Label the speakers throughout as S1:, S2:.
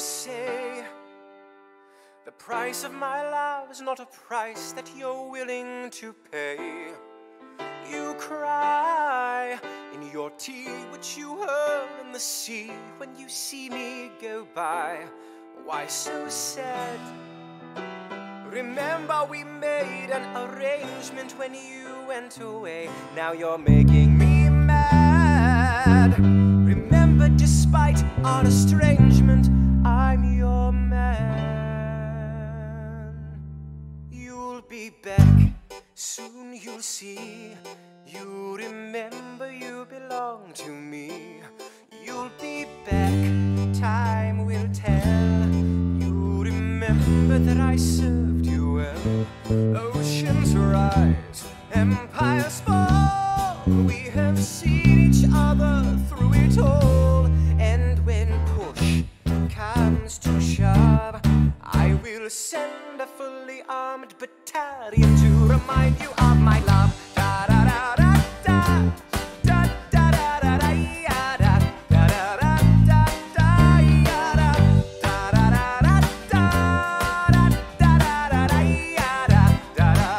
S1: say the price of my love is not a price that you're willing to pay. You cry in your tea, which you hurl in the sea when you see me go by. Why so sad? Remember, we made an arrangement when you went away. Now you're making me mad. Remember, despite our estrangement, back, soon you'll see. You remember you belong to me. You'll be back, time will tell. You remember that I served you well. Oceans rise, empires fall. We have seen each other fully armed battalion to remind you of my love. Da da da da da. Da da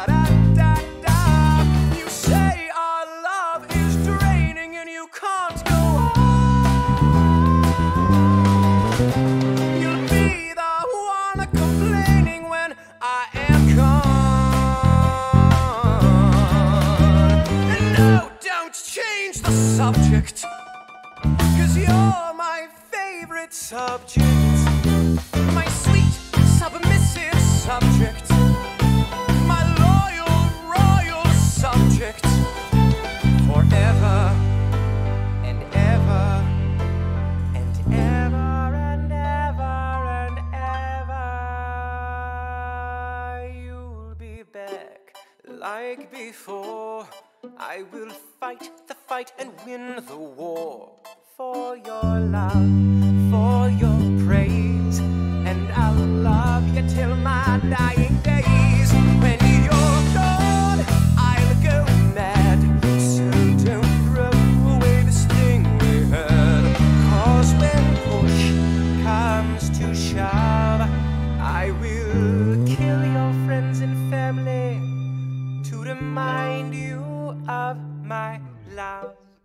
S1: da da da. You say our love is draining and you can't subject. Cause you're my favorite subject. My sweet, submissive subject. My loyal, royal subject. Forever and ever and ever and ever and ever. You'll be back like before. I will fight the fight and win the war. For your love, for your